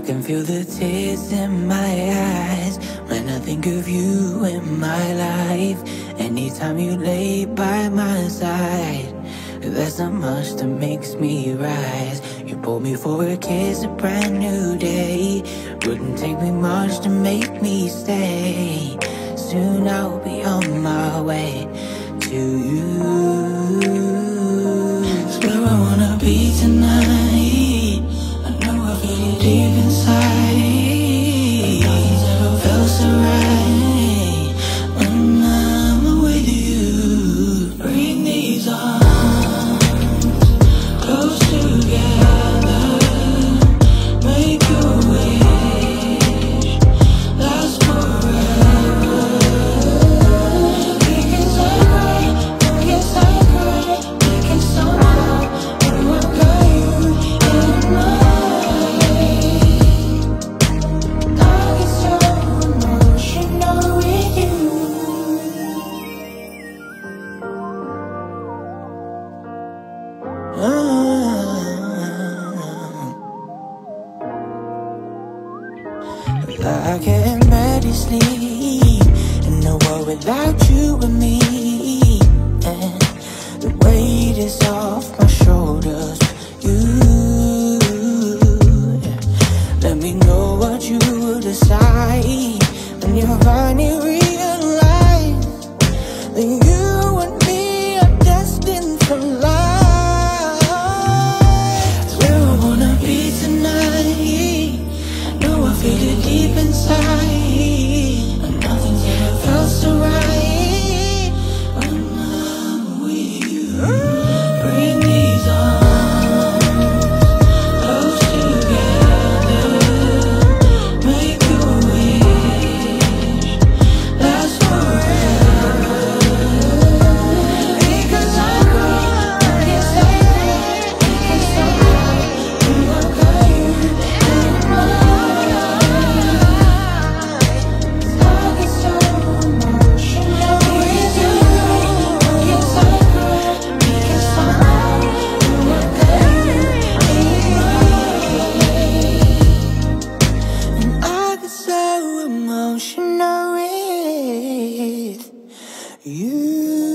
can feel the tears in my eyes when I think of you in my life. Anytime you lay by my side, there's not much that makes me rise. You pulled me for a kiss, a brand new day. Wouldn't take me much to make me stay. Soon I'll be on my way to you. Deep inside. But I can barely sleep. In a world without you and me. And the weight is off my shoulders. You Let me know what you decide. When you finally reach you.